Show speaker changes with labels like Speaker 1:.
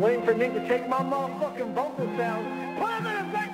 Speaker 1: Waiting for me to take my motherfucking vocal sound. Put them in a